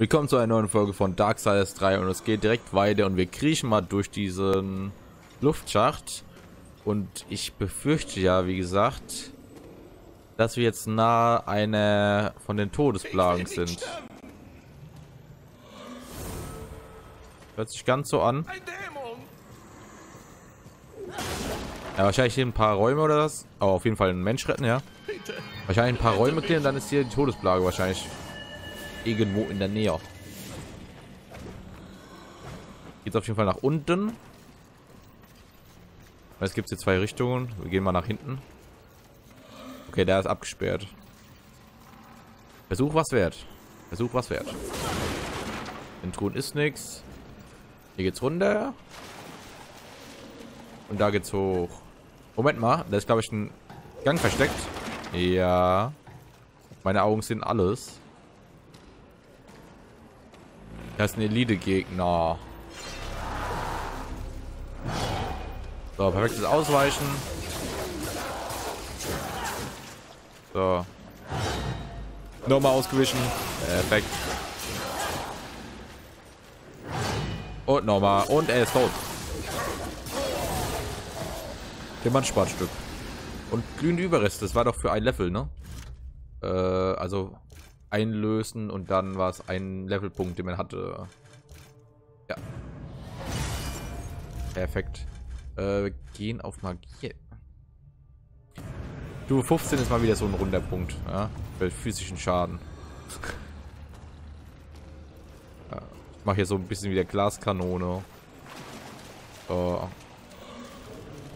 Willkommen zu einer neuen Folge von Darksiders 3 und es geht direkt weiter und wir kriechen mal durch diesen Luftschacht und ich befürchte ja, wie gesagt, dass wir jetzt nah einer von den Todesplagen sind. Hört sich ganz so an. Ja, wahrscheinlich hier ein paar Räume oder das. Aber auf jeden Fall einen Mensch retten, ja. Wahrscheinlich ein paar Räume klären, dann ist hier die Todesplage wahrscheinlich irgendwo in der Nähe. Geht auf jeden Fall nach unten. Es gibt hier zwei Richtungen. Wir gehen mal nach hinten. Okay, der ist abgesperrt. Versuch was wert. Versuch was wert. In Truhen ist nichts. Hier geht's runter. Und da geht's hoch. Moment mal, da ist glaube ich ein Gang versteckt. Ja. Meine Augen sehen alles. Das ist ein Elite-Gegner. So, perfektes Ausweichen. So. Nochmal ausgewichen. Perfekt. Und nochmal. Und er ist tot. Diamantspatstück. Und glühende Überreste. Das war doch für ein Level, ne? Äh, also einlösen und dann war es ein Levelpunkt, den man hatte. Ja. Perfekt. Äh, wir gehen auf Magie. Du 15 ist mal wieder so ein runder Punkt, ja? Für physischen Schaden. ja, ich mache hier so ein bisschen wie der Glaskanone. So.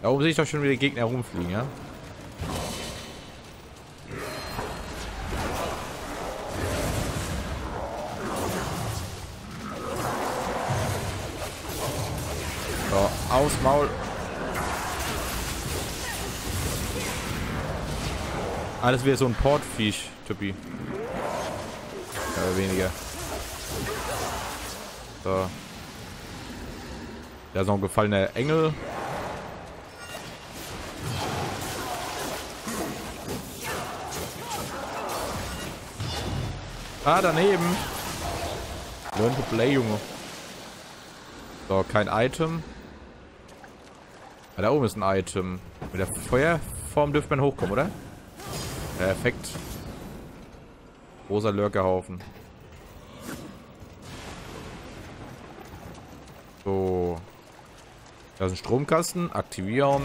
Da oben sehe ich doch schon wieder Gegner rumfliegen, ja? Aus, Maul. Alles wie so ein Portfisch, Typi. Ja, weniger. So. Da ist noch ein gefallener Engel. Ah, daneben. Learn to play, Junge. So, kein Item. Ah, da oben ist ein Item. Mit der Feuerform dürfte man hochkommen, oder? Perfekt. Rosa Lurkerhaufen. So. Da ist ein Stromkasten. Aktivieren.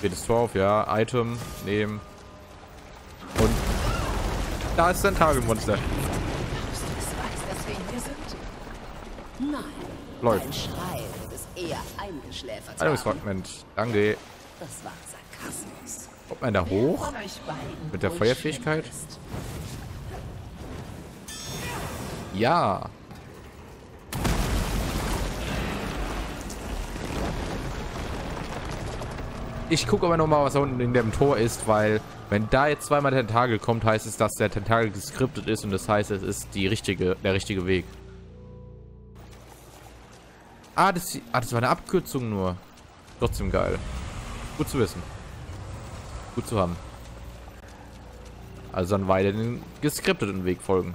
Geht es Tor auf, ja. Item nehmen. Und da ist ein Tagelmonster. Läuft eher eingeschläfert Heilungsfragment. Danke. Das war Sarkasmus. Kommt man da hoch? Mit der Feuerfähigkeit? Ja. Ich gucke aber noch mal, was da unten in dem Tor ist, weil wenn da jetzt zweimal Tentakel kommt, heißt es, dass der Tentakel geskriptet ist und das heißt, es ist die richtige, der richtige Weg. Ah das, ah, das war eine Abkürzung nur. Trotzdem geil. Gut zu wissen. Gut zu haben. Also dann weiter den geskripteten Weg folgen.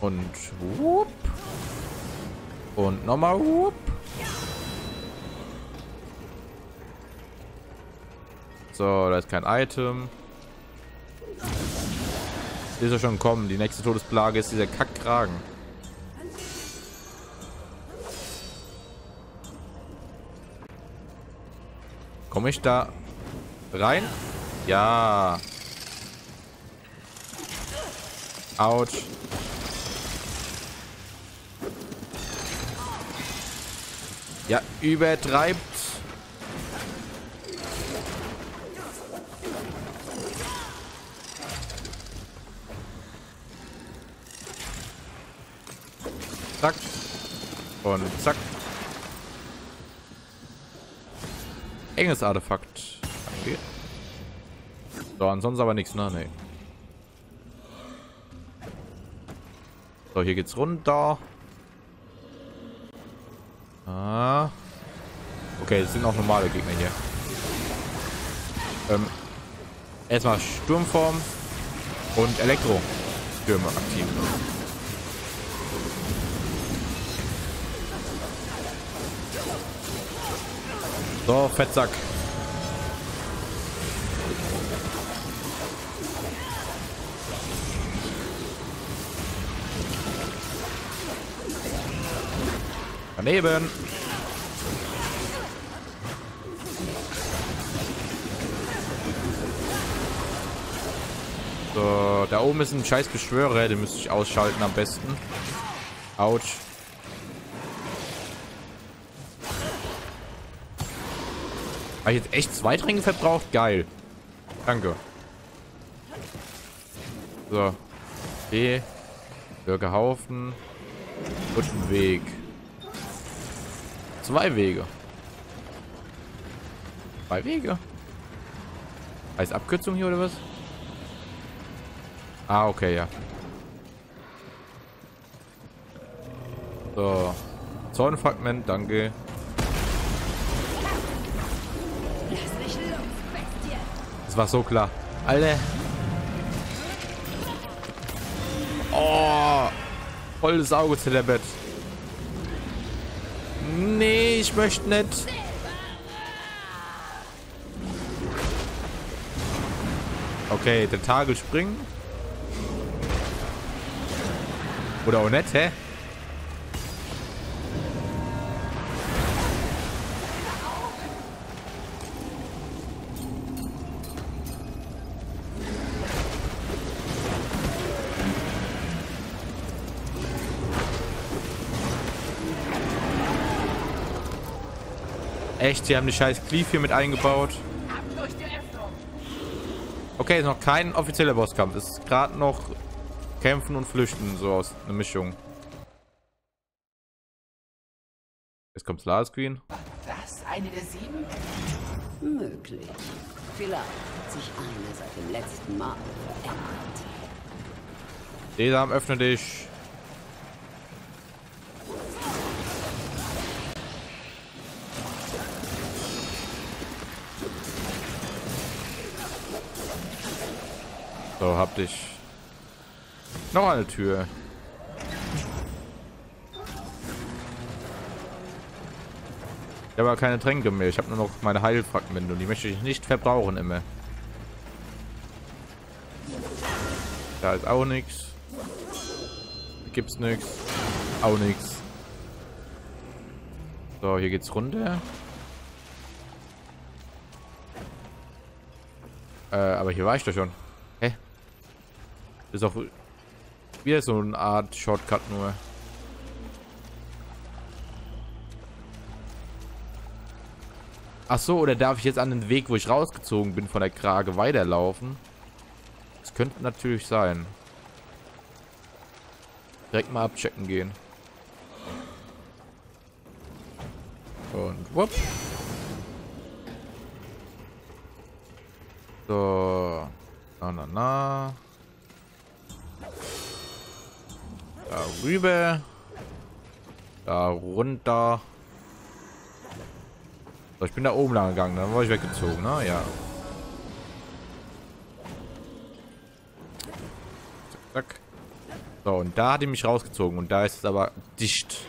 Und whoop. Und nochmal whoop. So, da ist kein Item. Ist ja schon kommen. Die nächste Todesplage ist dieser Kackkragen. Komme ich da rein? Ja. Autsch. Ja, übertreibt. Zack. Und zack. Enges Artefakt. Okay. So, ansonsten aber nichts, ne? Nee. So, hier geht's runter. Ah. Okay, es sind auch normale Gegner hier. Ähm, erstmal Sturmform. Und Elektro-Stürme aktiv. So, Fettsack. Daneben. So, da oben ist ein scheiß Beschwörer, den müsste ich ausschalten am besten. Autsch. Habe ich jetzt echt zwei Tränke verbraucht? Geil. Danke. So. Okay. Bürgerhaufen. Weg. Zwei Wege. Zwei Wege. Heißt Abkürzung hier oder was? Ah, okay, ja. So. Zornfragment, danke. Das war so klar. Alle. Oh. Volles Auge zu der Bett. Nee, ich möchte nicht. Okay, der Tagel springen. Oder auch nicht, hä? Echt, sie haben die scheiß Cleave hier mit eingebaut. Okay, ist noch kein offizieller Bosskampf. Es ist gerade noch Kämpfen und Flüchten, so aus einer Mischung. Jetzt kommt Last Screen. Das eine der sieben? Möglich. Vielleicht hat sich eine seit dem letzten Mal verändert. Sesam, öffne dich. So, hab dich. Noch eine Tür. Ich habe aber keine Tränke mehr. Ich habe nur noch meine Heilfragmente und die möchte ich nicht verbrauchen immer. Da ist auch nichts. Gibt's nichts. Auch nichts. So, hier geht's runter. Äh, aber hier war ich doch schon. Ist auch wieder so eine Art Shortcut nur. Ach so, oder darf ich jetzt an den Weg, wo ich rausgezogen bin von der Krage, weiterlaufen? Das könnte natürlich sein. Direkt mal abchecken gehen. Und wupp. So. Na, na, na. Da rüber. Da runter. So, ich bin da oben lang gegangen, dann war ich weggezogen, ne? Ja. Zack, zack. So, und da hat die mich rausgezogen und da ist es aber dicht.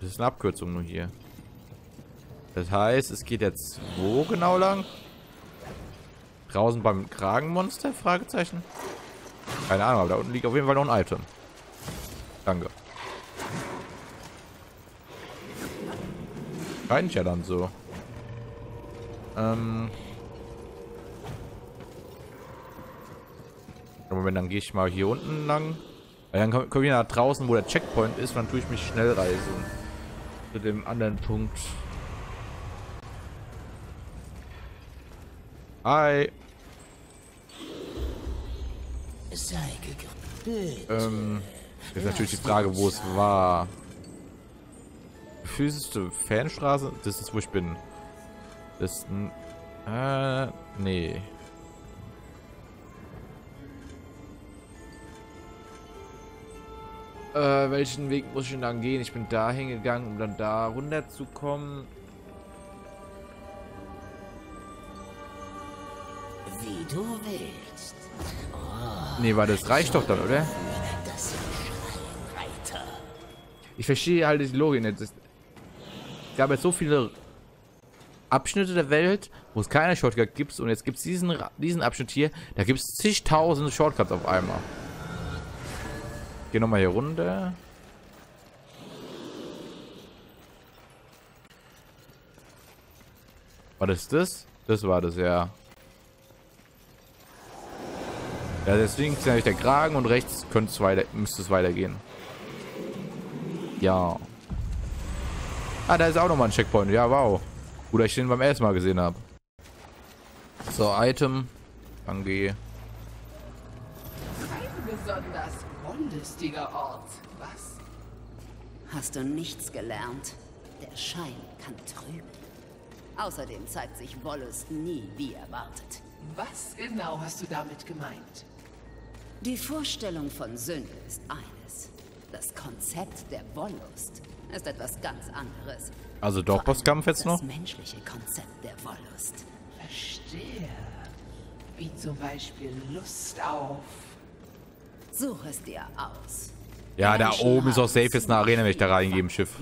Das ist eine Abkürzung nur hier. Das heißt, es geht jetzt wo genau lang? Draußen beim Kragenmonster? Fragezeichen. Keine Ahnung, aber da unten liegt auf jeden Fall noch ein Item. Danke. Scheint ja dann so. Ähm. Moment, dann gehe ich mal hier unten lang. Dann komme ich nach draußen, wo der Checkpoint ist, dann tue ich mich schnell reisen. Zu dem anderen Punkt. Hi. Ähm, ist natürlich die Frage, wo es war. Physische Fanstraße? Das ist, wo ich bin. Das ist. Äh, nee. Äh, welchen Weg muss ich denn dann gehen? Ich bin da hingegangen, um dann da runter Wie du willst. Nee, weil das reicht doch dann, oder? Ich verstehe halt die Logik nicht. Es gab jetzt so viele Abschnitte der Welt, wo es keine Shortcut gibt und jetzt gibt es diesen, diesen Abschnitt hier, da gibt es zigtausende Shortcuts auf einmal. Geh nochmal hier runter. War das das? Das war das, ja. Ja, deswegen ist ja der Kragen und rechts könnte es weiter, müsste es weitergehen. Ja. Ah, da ist auch nochmal ein Checkpoint. Ja, wow. Gut, dass ich den beim ersten Mal gesehen habe. So, Item. Dann geh. Ein besonders wollüstiger Ort, was? Hast du nichts gelernt? Der Schein kann trüben. Außerdem zeigt sich Wollust nie wie erwartet. Was genau hast du damit gemeint? Die Vorstellung von Sünde ist eines. Das Konzept der Wollust ist etwas ganz anderes. Also doch Bosskampf jetzt noch? Das menschliche Konzept der Wollust. Verstehe. Wie zum Beispiel Lust auf. Such es dir aus. Ja, da oben ist auch safe jetzt eine Arena, wenn ich da reingehe im Schiff.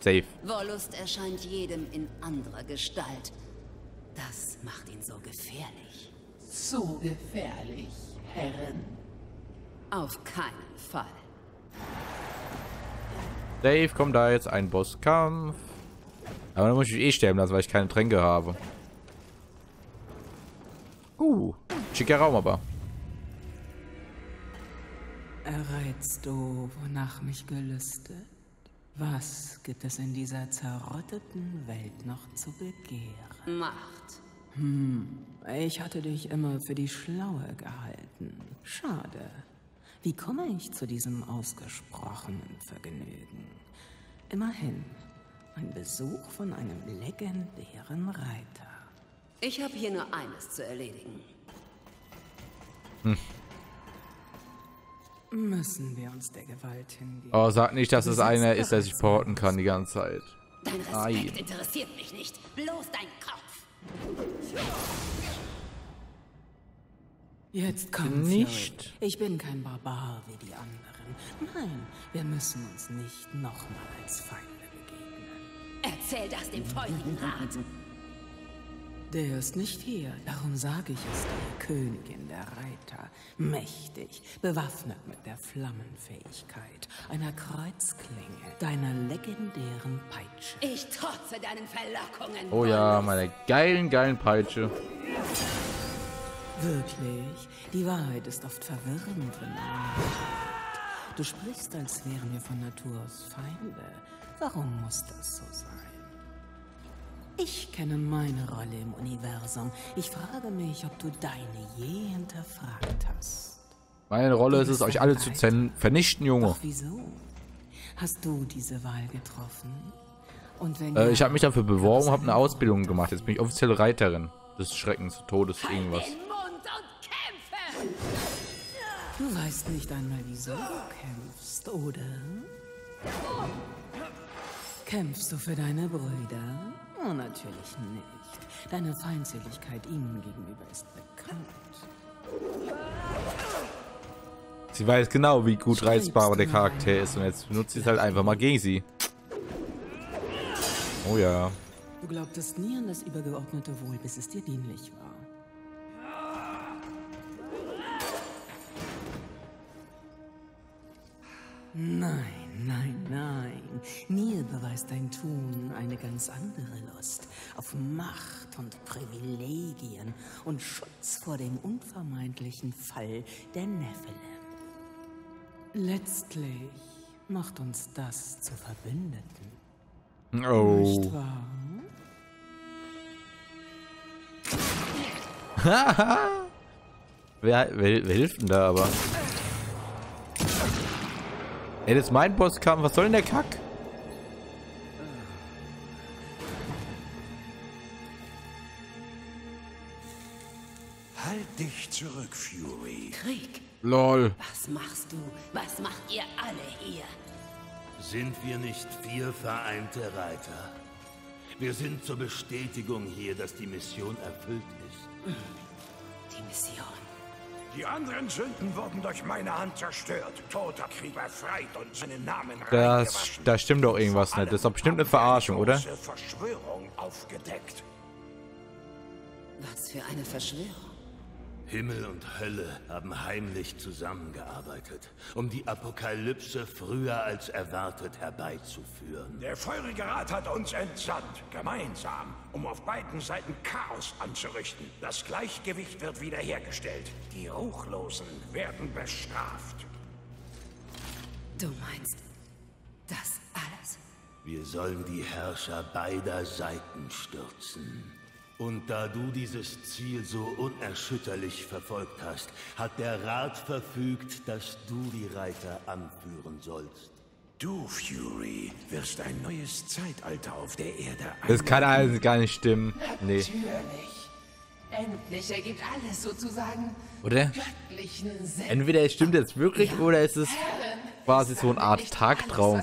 Safe. Wollust erscheint jedem in anderer Gestalt. Das macht ihn so gefährlich. Zu gefährlich, Herren. Auf keinen Fall. Safe kommt da jetzt ein Bosskampf. Aber dann muss ich mich eh sterben lassen, weil ich keine Tränke habe. Uh, schicker Raum aber. Erreizt du, wonach mich gelüstet? Was gibt es in dieser zerrotteten Welt noch zu begehren? Macht. Ich hatte dich immer für die Schlaue gehalten. Schade. Wie komme ich zu diesem ausgesprochenen Vergnügen? Immerhin, ein Besuch von einem legendären Reiter. Ich habe hier nur eines zu erledigen. Müssen wir uns der Gewalt hingeben? Oh, sag nicht, dass es einer ist, der sich porten kann die ganze Zeit. Dein Respekt Nein. interessiert mich nicht. Bloß dein Kopf. Jetzt komm, Nicht. Fury. Ich bin kein Barbar wie die anderen. Nein, wir müssen uns nicht nochmal als Feinde begegnen. Erzähl das dem feurigen Rat. Der ist nicht hier, darum sage ich es dir, Königin der Reiter. Mächtig, bewaffnet mit der Flammenfähigkeit, einer Kreuzklinge, deiner legendären Peitsche. Ich trotze deinen Verlockungen. Oh ja, meine geilen, geilen Peitsche. Wirklich, die Wahrheit ist oft verwirrend, wenn man. Du sprichst, als wären wir von Natur aus Feinde. Warum muss das so sein? Ich kenne meine Rolle im Universum. Ich frage mich, ob du deine je hinterfragt hast. Meine Rolle ist es, euch alle zu vernichten, Junge. Doch wieso? Hast du diese Wahl getroffen? Und wenn Äh, ich habe mich dafür beworben, habe eine Ausbildung gemacht. Jetzt bin ich offizielle Reiterin des Schreckens, Todes, irgendwas. Du weißt nicht einmal, wieso du kämpfst, oder? Kämpfst du für deine Brüder? Oh, natürlich nicht. Deine Feindseligkeit ihnen gegenüber ist bekannt. Sie weiß genau, wie gut reizbar der Charakter ist und jetzt benutzt sie es halt einfach mal gegen sie. Oh ja. Du glaubtest nie an das übergeordnete Wohl, bis es dir dienlich war. Nein, nein, nein. Mir beweist dein Tun eine ganz andere Lust auf Macht und Privilegien und Schutz vor dem unvermeidlichen Fall der Nephilim. Letztlich macht uns das zu Verbündeten. Oh. Nicht wahr? Wer, wer, wer hilft denn da aber? Ey, das ist mein Bosskampf. Was soll denn der Kack? Halt dich zurück, Fury. Krieg, Lol. was machst du? Was macht ihr alle hier? Sind wir nicht vier vereinte Reiter? Wir sind zur Bestätigung hier, dass die Mission erfüllt ist. die Mission. Die anderen Sünden wurden durch meine Hand zerstört. Toter Krieg befreit und seinen Namen Das, da stimmt doch irgendwas nicht. Das ist doch bestimmt eine Verarschung, oder? Verschwörung aufgedeckt. Was für eine Verschwörung. Himmel und Hölle haben heimlich zusammengearbeitet, um die Apokalypse früher als erwartet herbeizuführen. Der Feurige Rat hat uns entsandt, gemeinsam, um auf beiden Seiten Chaos anzurichten. Das Gleichgewicht wird wiederhergestellt. Die Ruchlosen werden bestraft. Du meinst das alles? Wir sollen die Herrscher beider Seiten stürzen. Und da du dieses Ziel so unerschütterlich verfolgt hast, hat der Rat verfügt, dass du die Reiter anführen sollst. Du, Fury, wirst ein neues Zeitalter auf der Erde Das kann alles gar nicht stimmen. Nee. Natürlich. Endlich ergibt alles sozusagen Oder? göttlichen Sinn. Entweder es stimmt jetzt wirklich oder es ist quasi so eine Art Tagtraum,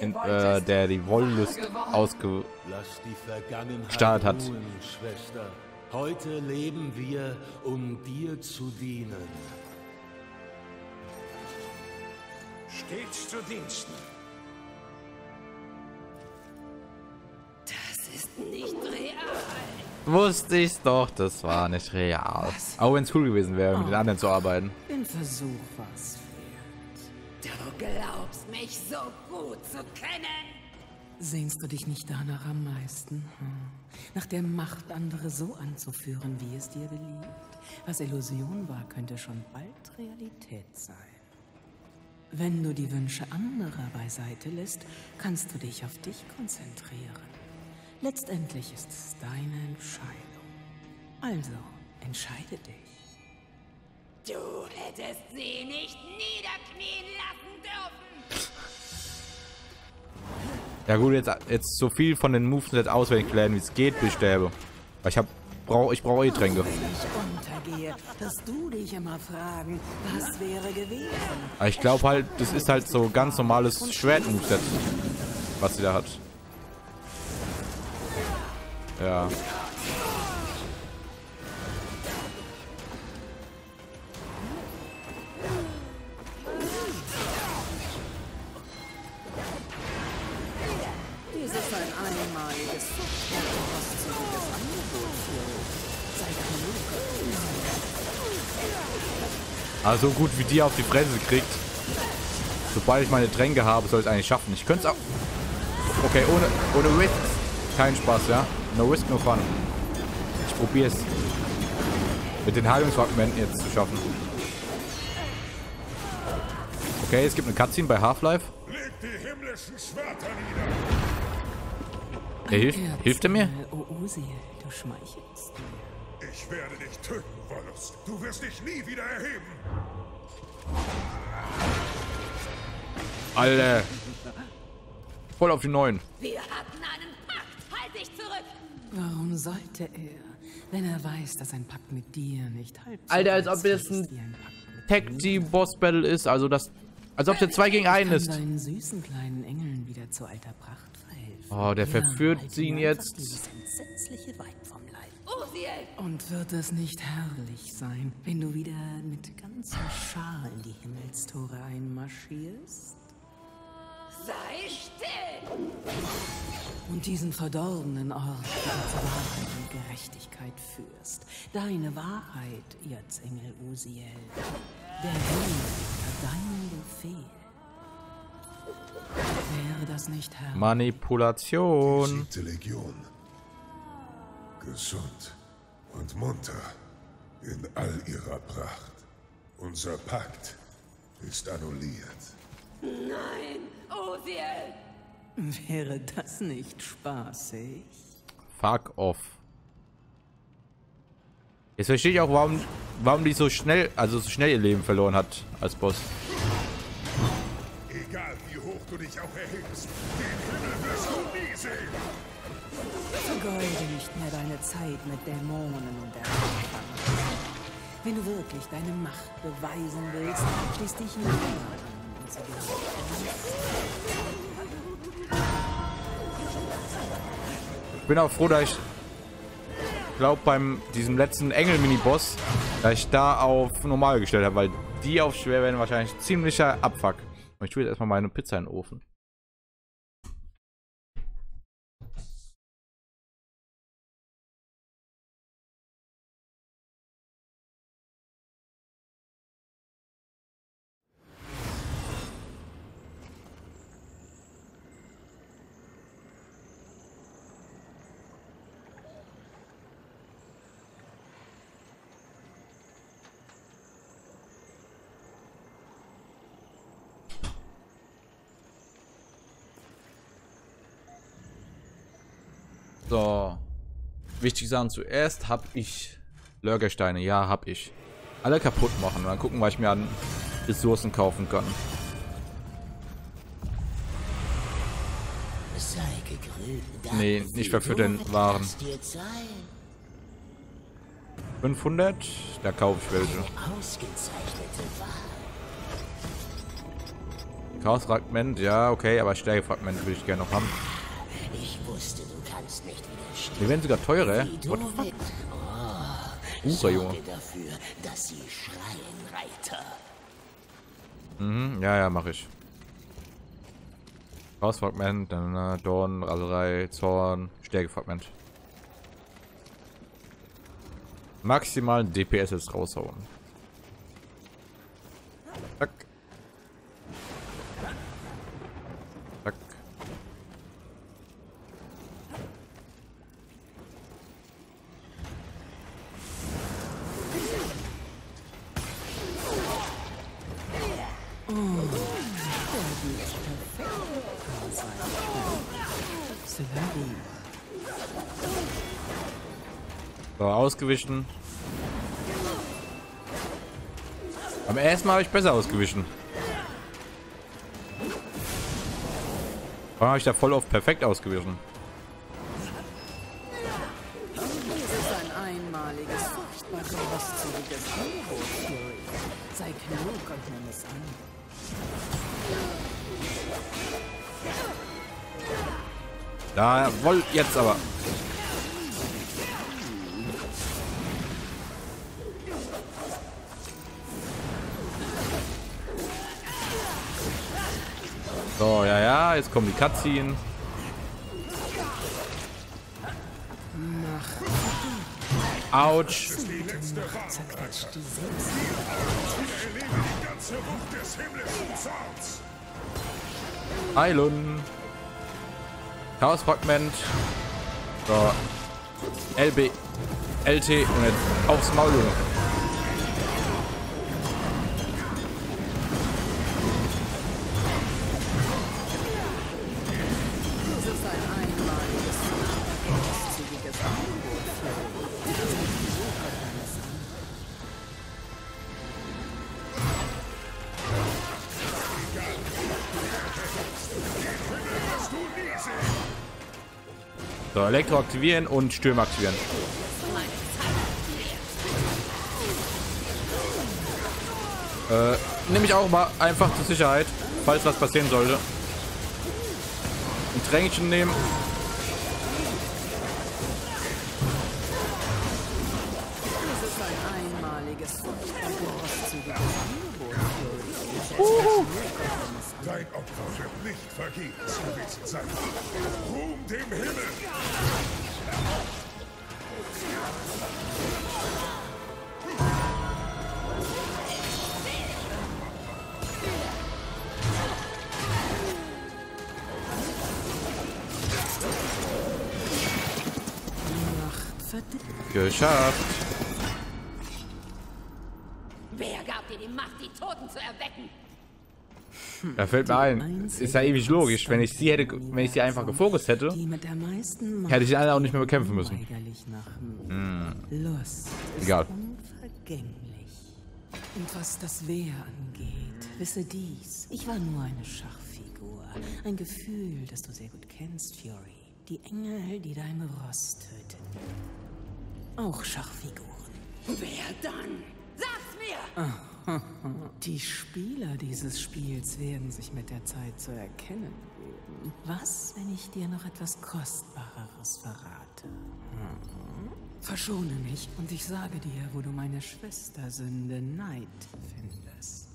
in, äh, der die Wollust ausge... Lass die Vergangenheit Gestartet hat. Schwester. Heute leben wir, um dir zu dienen. stets zu Diensten. Das ist nicht real. Wusste ich's doch, das war nicht real. Auch wenn es cool gewesen wäre, mit den anderen zu arbeiten. Den Versuch war's wert. Du glaubst mich so gut zu kennen. Sehnst du dich nicht danach am meisten? Hm? Nach der Macht, andere so anzuführen, wie es dir beliebt? Was Illusion war, könnte schon bald Realität sein. Wenn du die Wünsche anderer beiseite lässt, kannst du dich auf dich konzentrieren. Letztendlich ist es deine Entscheidung. Also, entscheide dich. Du hättest sie nicht niederknien lassen dürfen. Ja gut, jetzt, jetzt so viel von den Moves nicht auswendig lernen, wie es geht, bis ich sterbe. Weil ich hab, brauch, ich brauche eh Tränke. Aber ich glaube halt, das ist halt so ganz normales Schwert-Moveset, was sie da hat. Ja. Also so gut wie die auf die Fresse kriegt. Sobald ich meine Tränke habe, soll ich es eigentlich schaffen. Ich könnte es auch... Okay, ohne, ohne Risks. Kein Spaß, ja? No risk, no fun. Ich probiere es. Mit den Heilungsfragmenten jetzt zu schaffen. Okay, es gibt eine Cutscene bei Half-Life. Legt die himmlischen Schwerter nieder! Er hilft, hilft er mir? Ich werde dich töten, Wollust. Du wirst dich nie wieder erheben. Alter. Voll auf die Neuen. Wir hatten einen Pakt. Halt dich zurück. Warum sollte er, wenn er weiß, dass ein Pakt mit dir nicht halb so Alter, als ob das ein Tag Team Boss Battle ist, also das. Als ob der 2 gegen 1 kann ist. deinen süßen kleinen Engeln wieder zu alter Pracht verhelfen. Oh, der verführt sie ihn jetzt. Leib. Usiel. Und wird es nicht herrlich sein, wenn du wieder mit ganzer Schar in die Himmelstore einmarschierst? Sei still. Und diesen verdorbenen Ort zur Wahrheit und Gerechtigkeit führst. Deine Wahrheit, Erzengel Usiel. Der Himmel unter deinem Befehl. Wäre das nicht herrlich? Manipulation. Siebte Legion. Gesund und munter in all ihrer Pracht. Unser Pakt ist annulliert. Nein, Usiel. Wäre das nicht spaßig? Fuck off. Jetzt verstehe ich auch, warum, warum die so schnell, also so schnell ihr Leben verloren hat als Boss. Egal wie hoch du dich auch erhebst, den Himmel wirst du nie sehen. Vergeude nicht mehr deine Zeit mit Dämonen und Erwartungen. Wenn du wirklich deine Macht beweisen willst, schließ dich sie Ich bin auch froh, dass ich glaube beim diesem letzten Engel-Mini-Boss, dass ich da auf normal gestellt habe, weil die auf schwer werden wahrscheinlich ziemlicher Abfuck. Und ich tue jetzt erstmal meine Pizza in den Ofen. So. Sachen zuerst habe ich Lörgersteine. Ja, habe ich. Alle kaputt machen und dann gucken, was ich mir an Ressourcen kaufen kann. Nee, nicht für den Waren. 500? Da kaufe ich welche. Chaosfragment, ja, okay, aber Stärkefragment würde ich gerne noch haben. Die werden sogar teurer. What the fuck? willst. Ufer, Junge. Dafür, dass sie schreien, Reiter. Mhm, ja, ja, mache ich. Chaosfragment, dann Dorn, Raserei, Zorn, Stärkefragment. Maximalen DPS jetzt raushauen. Zack. So, ausgewichen. Beim ersten Mal habe ich besser ausgewichen. Vorhin habe ich da voll auf perfekt ausgewichen. Sei klug und nimm es an. Da, wohl, jetzt aber. So, ja, ja, jetzt kommen die Cutscene. Autsch. Heilun. Chaosfragment. So. LB. LT und jetzt aufs Maul, Junge. Elektro aktivieren und Stürme aktivieren. Äh, nehme ich auch mal einfach zur Sicherheit, falls was passieren sollte. Ein Tränkchen nehmen. Dies Dein Opfer wird nicht vergebens gewesen sein. Ruhm dem Himmel! Geschafft. Da fällt mir ein. Ist ja ewig logisch. Wenn ich sie hätte, wenn ich sie einfach gefokust hätte, hätte ich sie alle auch nicht mehr bekämpfen müssen. Ist Egal. unvergänglich. Und was das Wehr angeht, wisse dies. Ich war nur eine Schachfigur. Ein Gefühl, das du sehr gut kennst, Fury. Die Engel, die dein Ross töten. Auch Schachfiguren. Wer dann? Sag's mir! Die Spieler dieses Spiels werden sich mit der Zeit zu erkennen geben. Was, wenn ich dir noch etwas Kostbareres verrate? Hm? Verschone mich und ich sage dir, wo du meine Schwestersünde Neid findest.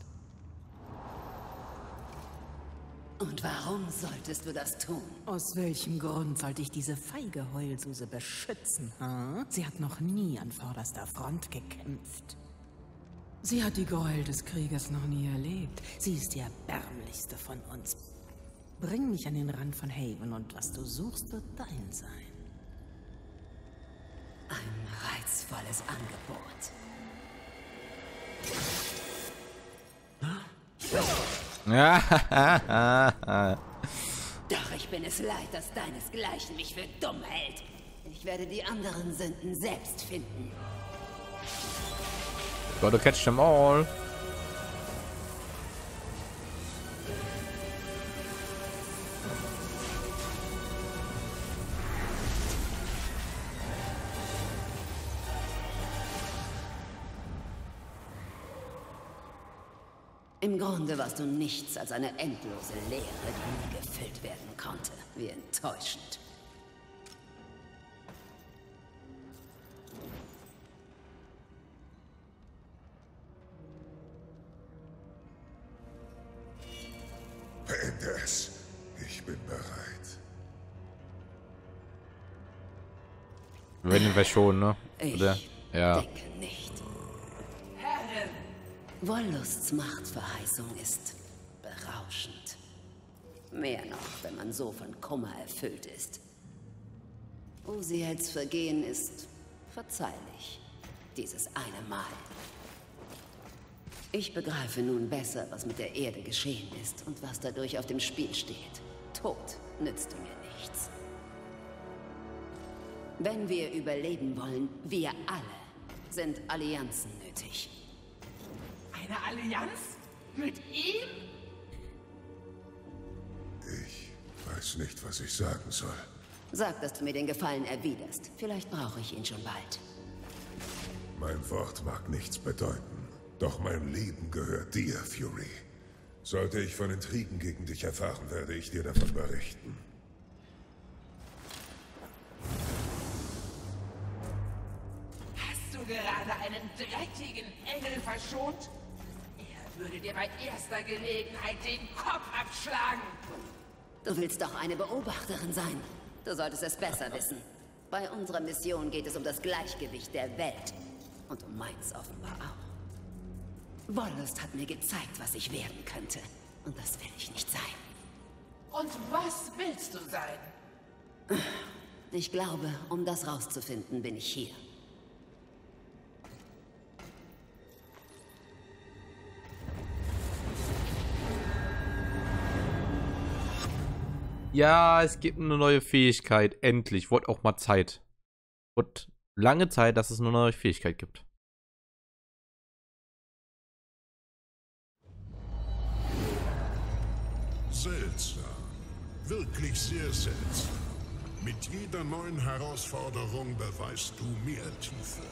Und warum solltest du das tun? Aus welchem Grund sollte ich diese feige Heulsuse beschützen, ha? Sie hat noch nie an vorderster Front gekämpft. Sie hat die Gräuel des Krieges noch nie erlebt. Sie ist die erbärmlichste von uns. Bring mich an den Rand von Haven und was du suchst, wird dein sein. Ein reizvolles Angebot. Doch ich bin es leid, dass deinesgleichen mich für dumm hält. Ich werde die anderen Sünden selbst finden. Gotta catch them all. Im Grunde warst du nichts als eine endlose Leere, die nie gefüllt werden konnte. Wie enttäuschend. Wir schon, ne? Ich Oder? Ja. denke nicht. Herrin, Wollusts Machtverheißung ist berauschend. Mehr noch, wenn man so von Kummer erfüllt ist. Usiels Vergehen ist verzeihlich. Dieses eine Mal. Ich begreife nun besser, was mit der Erde geschehen ist und was dadurch auf dem Spiel steht. Tod nützte mir nichts. Wenn wir überleben wollen, wir alle, sind Allianzen nötig. eine Allianz? Mit ihm? Ich weiß nicht, was ich sagen soll. Sag, dass du mir den Gefallen erwiderst. Vielleicht brauche ich ihn schon bald. Mein Wort mag nichts bedeuten, doch mein Leben gehört dir, Fury. Sollte ich von Intrigen gegen dich erfahren, werde ich dir davon berichten. Du gerade einen dreckigen Engel verschont? Er würde dir bei erster Gelegenheit den Kopf abschlagen. Du willst doch eine Beobachterin sein. Du solltest es besser wissen. Bei unserer Mission geht es um das Gleichgewicht der Welt. Und um meins offenbar auch. Wollust hat mir gezeigt, was ich werden könnte. Und das will ich nicht sein. Und was willst du sein? Ich glaube, um das rauszufinden, bin ich hier. Ja, es gibt eine neue Fähigkeit. Endlich. Wurde auch mal Zeit. Wurde lange Zeit, dass es eine neue Fähigkeit gibt. Seltsam. Wirklich sehr seltsam. Mit jeder neuen Herausforderung beweist du mehr Tiefe.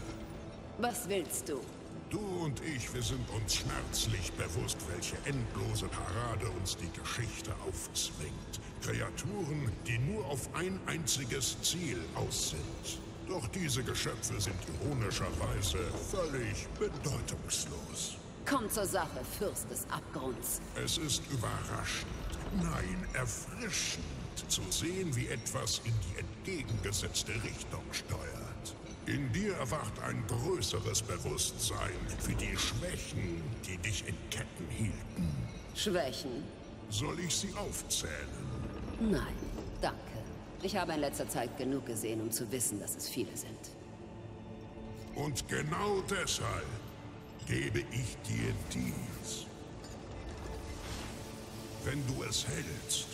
Was willst du? Du und ich, wir sind uns schmerzlich bewusst, welche endlose Parade uns die Geschichte aufzwingt. Kreaturen, die nur auf ein einziges Ziel aus sind. Doch diese Geschöpfe sind ironischerweise völlig bedeutungslos. Komm zur Sache, Fürst des Abgrunds. Es ist überraschend, nein, erfrischend zu sehen, wie etwas in die entgegengesetzte Richtung steuert. In dir erwacht ein größeres Bewusstsein für die Schwächen, die dich in Ketten hielten. Schwächen? Soll ich sie aufzählen? Nein, danke. Ich habe in letzter Zeit genug gesehen, um zu wissen, dass es viele sind. Und genau deshalb gebe ich dir dies. Wenn du es hältst,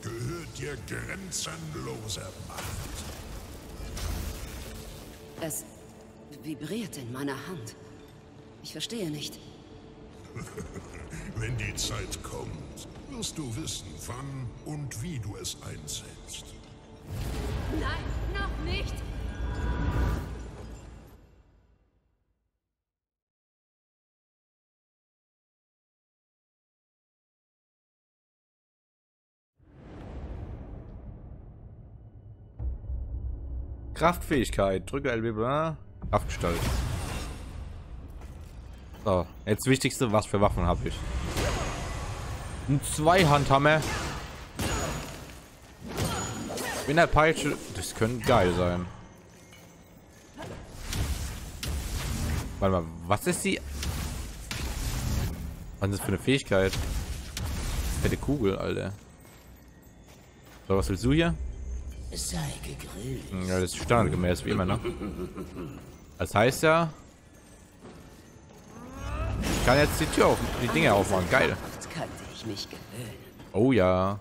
gehört dir grenzenlose Macht. Es vibriert in meiner Hand. Ich verstehe nicht. Wenn die Zeit kommt, wirst du wissen, wann und wie du es einsetzt. Nein, noch nicht! Kraftfähigkeit. Drücke LB. Kraftgestalt. So, jetzt wichtigste, was für Waffen habe ich? Ein Zweihandhammer. In der Peitsche. Das könnte geil sein. Warte mal, was ist die? Was ist das für eine Fähigkeit? Fette Kugel, Alter. So, was willst du hier? Sei gegrüßt. Ja, das ist standardgemäß, wie immer, ne? Das heißt ja... Ich kann jetzt die Tür auf, die Dinge aufmachen. Geil. Mich gewöhnen. Oh ja.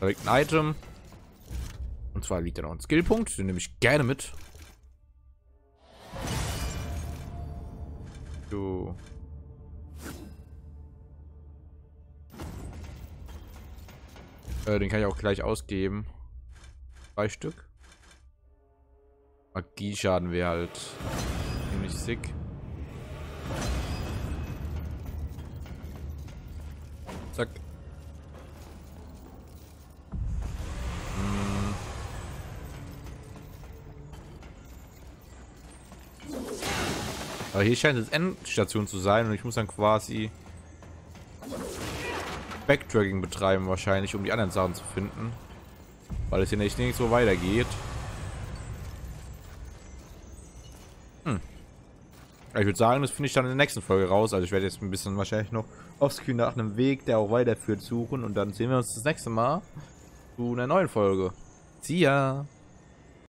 Da liegt ein Item. Und zwar liegt da noch ein Skillpunkt. Den nehme ich gerne mit. So. Äh, den kann ich auch gleich ausgeben. Zwei Stück. Magieschaden wäre halt ziemlich sick. Zack. Aber hier scheint es Endstation zu sein und ich muss dann quasi Backtracking betreiben wahrscheinlich, um die anderen Sachen zu finden. Weil es hier nicht so weitergeht. Ich würde sagen, das finde ich dann in der nächsten Folge raus. Also ich werde jetzt ein bisschen wahrscheinlich noch offscreen nach einem Weg, der auch weiterführt, suchen. Und dann sehen wir uns das nächste Mal zu einer neuen Folge. See ya!